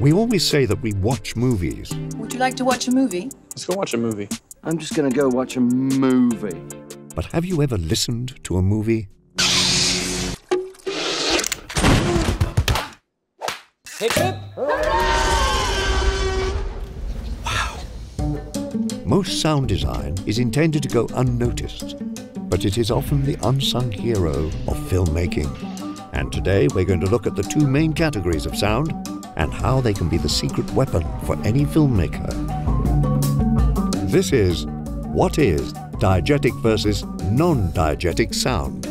We always say that we watch movies, Would you like to watch a movie? Let's go watch a movie. I'm just gonna go watch a movie. but have you ever listened to a movie? Wow. Most sound design is intended to go unnoticed, but it is often the unsung hero of filmmaking. And today we're going to look at the two main categories of sound and how they can be the secret weapon for any filmmaker. This is What is Diegetic versus Non Diegetic Sound?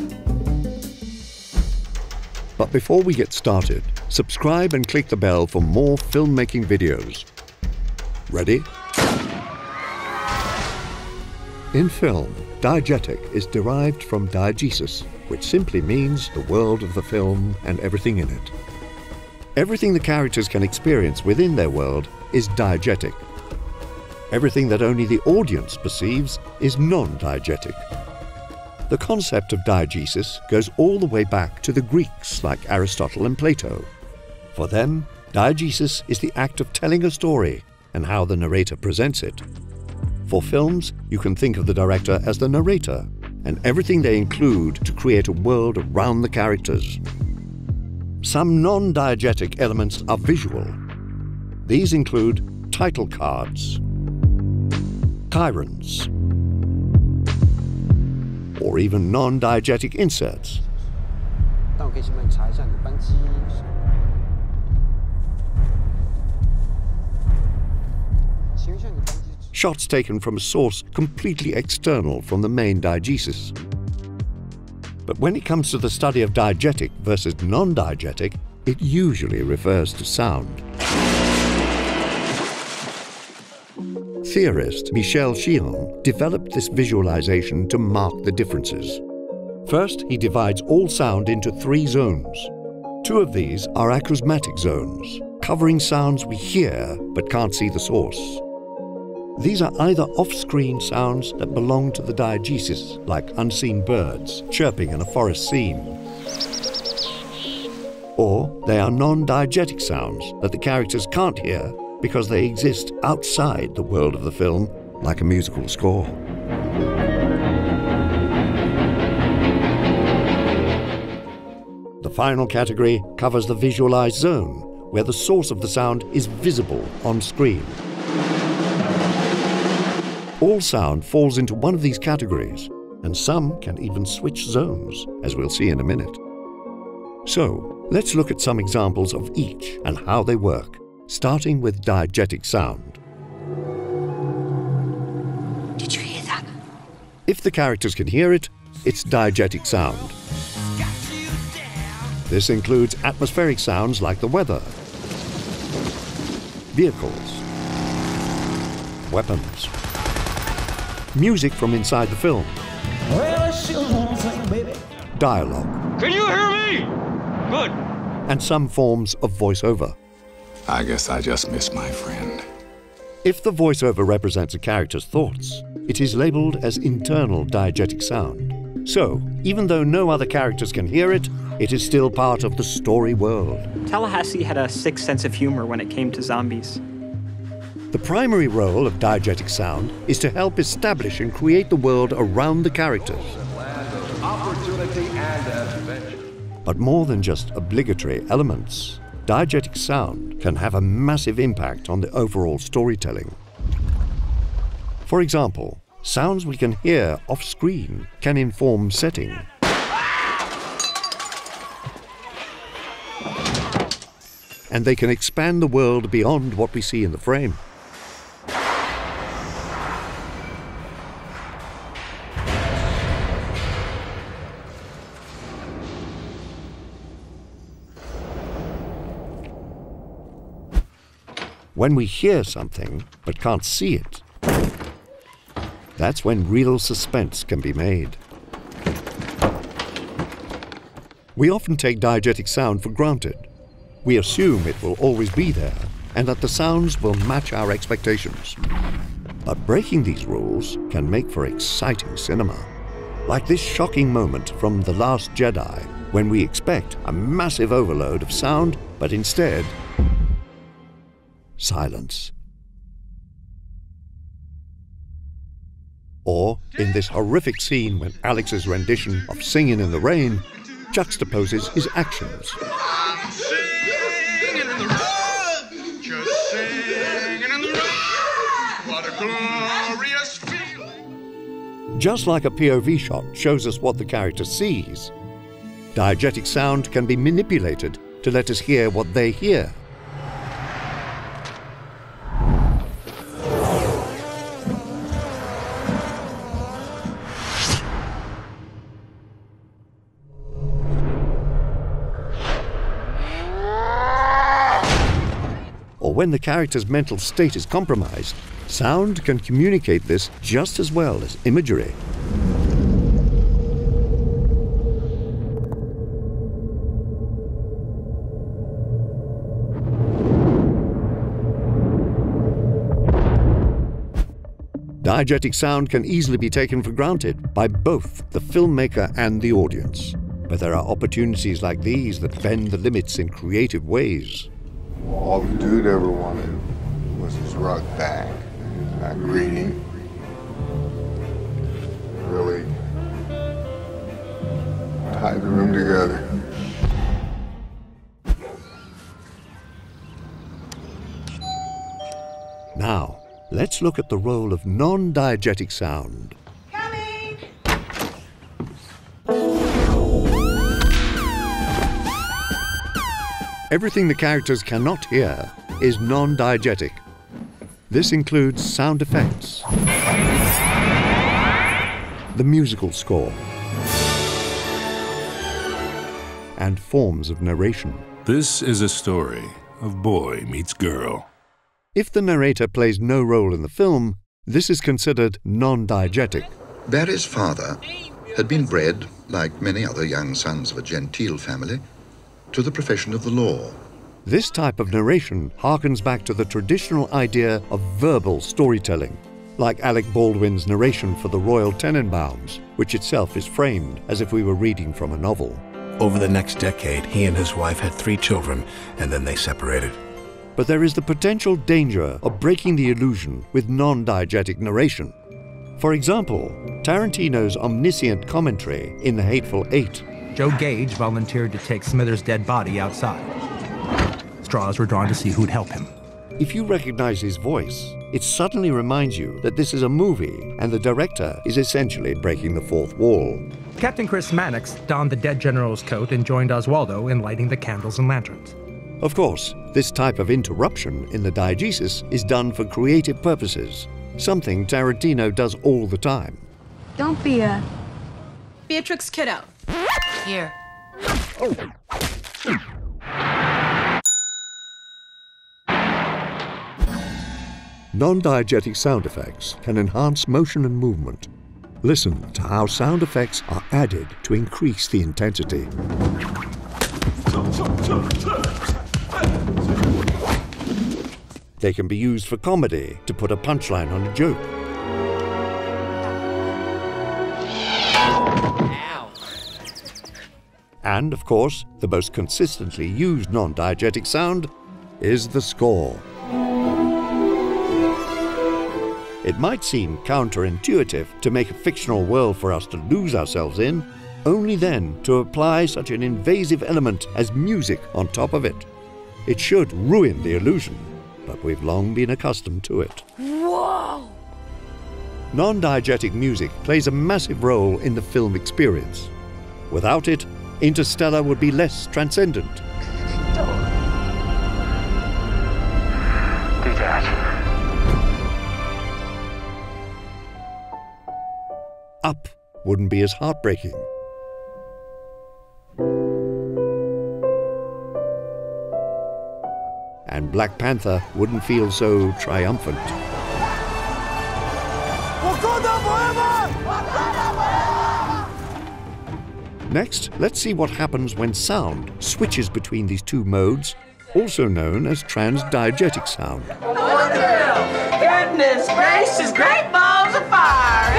But before we get started, subscribe and click the bell for more filmmaking videos. Ready? In film, diegetic is derived from diegesis, which simply means the world of the film and everything in it. Everything the characters can experience within their world is diegetic. Everything that only the audience perceives is non diegetic. The concept of diegesis goes all the way back to the Greeks like Aristotle and Plato. For them, diegesis is the act of telling a story and how the narrator presents it. For films, you can think of the director as the narrator and everything they include to create a world around the characters. Some non-diegetic elements are visual. These include title cards, chyrons, or even non-diegetic inserts. Shots taken from a source completely external from the main diegesis. But when it comes to the study of diegetic versus non diegetic, it usually refers to sound. Theorist Michel Chion developed this visualization to mark the differences. First, he divides all sound into three zones. Two of these are acousmatic zones, covering sounds we hear but can't see the source. These are either off screen sounds that belong to the diegesis, like unseen birds chirping in a forest scene. Or they are non diegetic sounds that the characters can't hear because they exist outside the world of the film, like a musical score. The final category covers the visualized zone, where the source of the sound is visible on screen. All sound falls into one of these categories, and some can even switch zones, as we'll see in a minute. So, let's look at some examples of each and how they work, starting with diegetic sound. Did you hear that? If the characters can hear it, it's diegetic sound. This includes atmospheric sounds like the weather, vehicles, weapons, music from inside the film, dialogue, Can you hear me? Good. and some forms of voiceover. I guess I just missed my friend. If the voiceover represents a character's thoughts, it is labeled as internal diegetic sound. So, even though no other characters can hear it, it is still part of the story world. Tallahassee had a sick sense of humor when it came to zombies. The primary role of diegetic sound is to help establish and create the world around the characters. But more than just obligatory elements, diegetic sound can have a massive impact on the overall storytelling. For example, sounds we can hear off screen can inform setting. And they can expand the world beyond what we see in the frame. When we hear something but can't see it, that's when real suspense can be made. We often take diegetic sound for granted. We assume it will always be there and that the sounds will match our expectations. But breaking these rules can make for exciting cinema. Like this shocking moment from The Last Jedi, when we expect a massive overload of sound, but instead, silence. Or, in this horrific scene when Alex's rendition of Singing in the Rain juxtaposes his actions. Just like a POV shot shows us what the character sees, diegetic sound can be manipulated to let us hear what they hear. When the character's mental state is compromised, sound can communicate this just as well as imagery. Diegetic sound can easily be taken for granted by both the filmmaker and the audience. But there are opportunities like these that bend the limits in creative ways. All the dude ever wanted was his rug back. Not greedy. Really tied the room together. Now, let's look at the role of non diegetic sound. Everything the characters cannot hear is non diegetic. This includes sound effects, the musical score, and forms of narration. This is a story of boy meets girl. If the narrator plays no role in the film, this is considered non diegetic. Barry's father had been bred, like many other young sons of a genteel family, to the profession of the law. This type of narration harkens back to the traditional idea of verbal storytelling, like Alec Baldwin's narration for The Royal Tenenbaums, which itself is framed as if we were reading from a novel. Over the next decade, he and his wife had three children, and then they separated. But there is the potential danger of breaking the illusion with non diegetic narration. For example, Tarantino's omniscient commentary in The Hateful Eight. Joe Gage volunteered to take Smithers' dead body outside. Straws were drawn to see who'd help him. If you recognize his voice, it suddenly reminds you that this is a movie and the director is essentially breaking the fourth wall. Captain Chris Mannix donned the dead general's coat and joined Oswaldo in lighting the candles and lanterns. Of course, this type of interruption in the diegesis is done for creative purposes, something Tarantino does all the time. Don't be a. Beatrix Kiddo. Here. Non diegetic sound effects can enhance motion and movement. Listen to how sound effects are added to increase the intensity. They can be used for comedy to put a punchline on a joke. And, of course, the most consistently used non diegetic sound is the score. It might seem counterintuitive to make a fictional world for us to lose ourselves in, only then to apply such an invasive element as music on top of it. It should ruin the illusion, but we've long been accustomed to it. Whoa! Non diegetic music plays a massive role in the film experience. Without it, Interstellar would be less transcendent. Do that. Up wouldn't be as heartbreaking. And Black Panther wouldn't feel so triumphant. Next, let's see what happens when sound switches between these two modes, also known as transdiegetic sound. Goodness gracious, great balls of fire!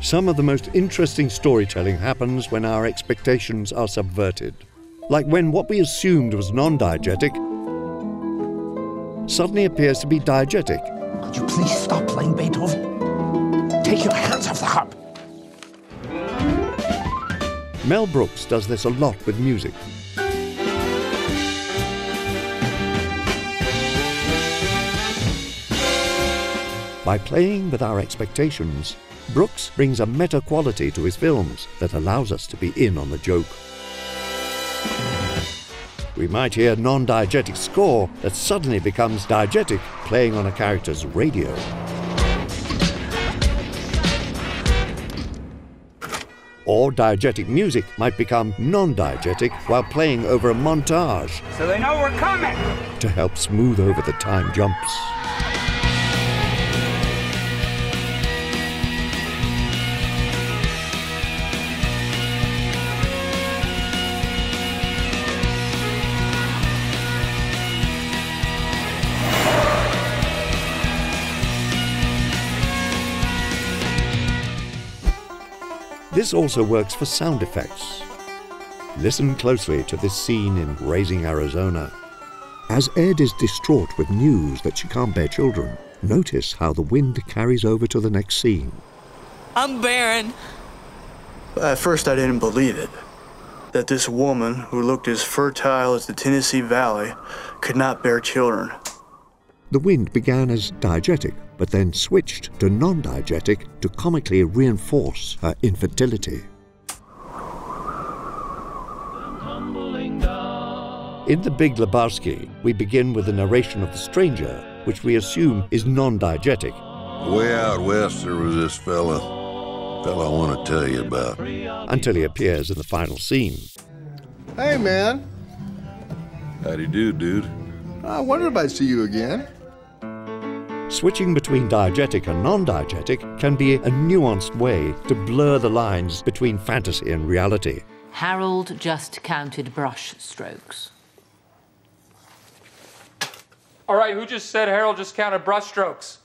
Some of the most interesting storytelling happens when our expectations are subverted. Like when what we assumed was non diegetic suddenly appears to be diegetic. Could you please stop playing Beethoven? Take your hands off the harp. Mel Brooks does this a lot with music. By playing with our expectations, Brooks brings a meta quality to his films that allows us to be in on the joke. We might hear non diegetic score that suddenly becomes diegetic playing on a character's radio. Or diegetic music might become non diegetic while playing over a montage So they know we're coming. to help smooth over the time jumps. This also works for sound effects. Listen closely to this scene in Raising Arizona. As Ed is distraught with news that she can't bear children, notice how the wind carries over to the next scene. I'm barren. At first, I didn't believe it. That this woman, who looked as fertile as the Tennessee Valley, could not bear children. The wind began as diegetic, but then switched to non diegetic to comically reinforce her infertility. In The Big Lebowski, we begin with the narration of the stranger, which we assume is non diegetic. Way out west, there was this fella. Fella I want to tell you about. Until he appears in the final scene. Hey, man. Howdy do, dude. I wondered if I'd see you again. Switching between diegetic and non diegetic can be a nuanced way to blur the lines between fantasy and reality. Harold just counted brush strokes. All right, who just said Harold just counted brush strokes?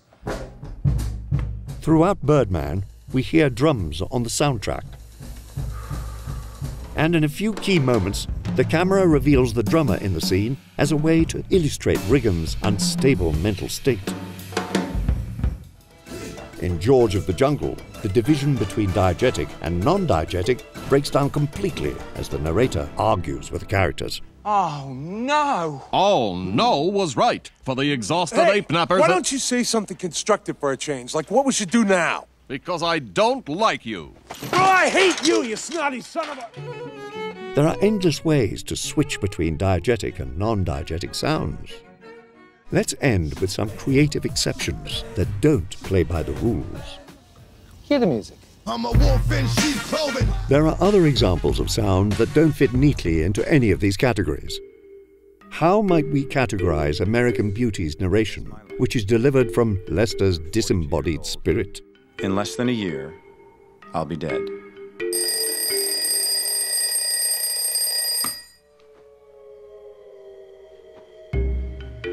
Throughout Birdman, we hear drums on the soundtrack. And in a few key moments, the camera reveals the drummer in the scene as a way to illustrate Riggan's unstable mental state. In George of the Jungle, the division between diegetic and non diegetic breaks down completely as the narrator argues with the characters. Oh, no. Oh, no was right for the exhausted Hey, ape nappers. why don't you say something constructive for a change? Like what we should do now? Because I don't like you. Oh, I hate you, you snotty son of a... There are endless ways to switch between diegetic and non diegetic sounds. Let's end with some creative exceptions that don't play by the rules. Hear the music. I'm a wolf in sheep clothing. There are other examples of sound that don't fit neatly into any of these categories. How might we categorize American Beauty's narration, which is delivered from Lester's disembodied spirit? In less than a year, I'll be dead.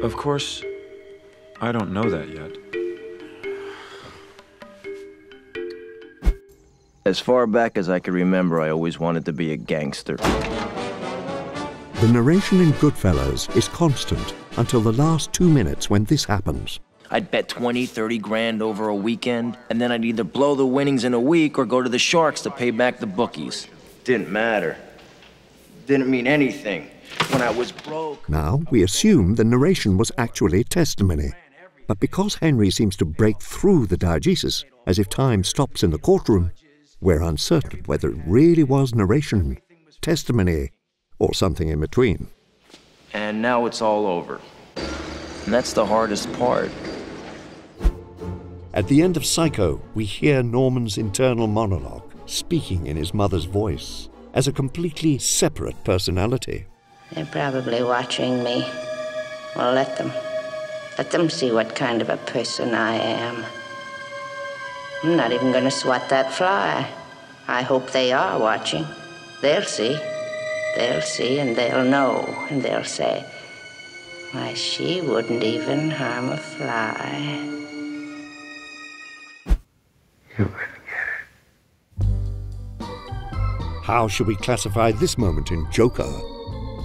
Of course, I don't know that yet. As far back as I can remember, I always wanted to be a gangster. The narration in Goodfellas is constant until the last two minutes when this happens. I'd bet 20, 30 grand over a weekend, and then I'd either blow the winnings in a week or go to the Sharks to pay back the bookies. Didn't matter. Didn't mean anything. When I was broke. Now, we assume the narration was actually testimony. But because Henry seems to break through the diegesis, as if time stops in the courtroom, we're uncertain whether it really was narration, testimony, or something in between. And now it's all over. And that's the hardest part. At the end of Psycho, we hear Norman's internal monologue, speaking in his mother's voice, as a completely separate personality. They're probably watching me. Well, let them. Let them see what kind of a person I am. I'm not even going to swat that fly. I hope they are watching. They'll see. They'll see and they'll know and they'll say, why, she wouldn't even harm a fly. You would care. How should we classify this moment in Joker?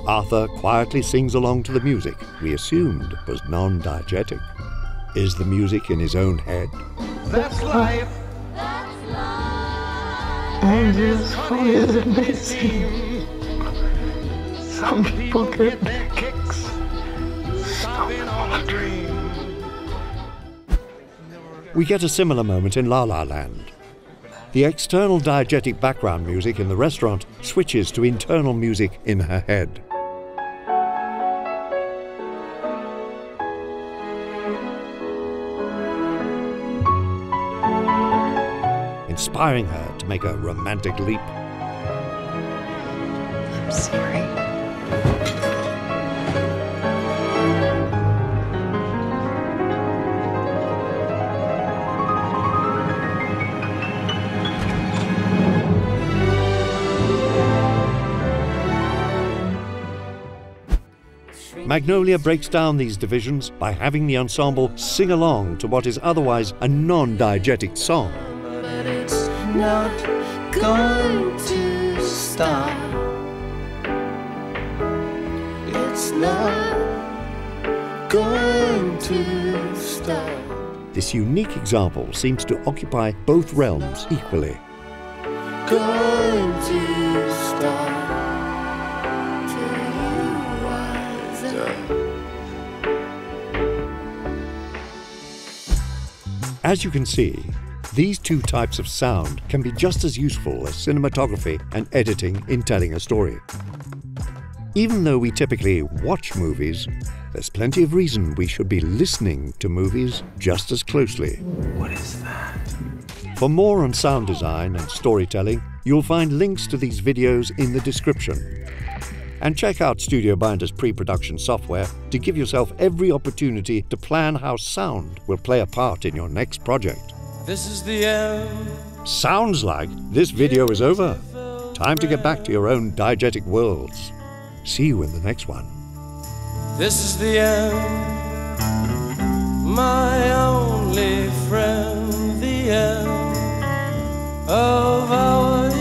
Arthur quietly sings along to the music we assumed was non diegetic. Is the music in his own head? That's life. And as funny as it may seem, some people get their kicks stomping on a dream. We get a similar moment in La La Land. The external diegetic background music in the restaurant switches to internal music in her head. Inspiring her to make a romantic leap. I'm sorry. Magnolia breaks down these divisions by having the ensemble sing along to what is otherwise a non diegetic song. Not going to stop. It's not going to stop. This unique example seems to occupy both realms equally. Going to stop. Till you rise up. As you can see, these two types of sound can be just as useful as cinematography and editing in telling a story. Even though we typically watch movies, there's plenty of reason we should be listening to movies just as closely. What is that? For more on sound design and storytelling, you'll find links to these videos in the description. And check out StudioBinder's pre production software to give yourself every opportunity to plan how sound will play a part in your next project. This is the end. Sounds like this video is over. Time to get back to your own diegetic worlds. See you in the next one. This is the end, my only friend, the end of our.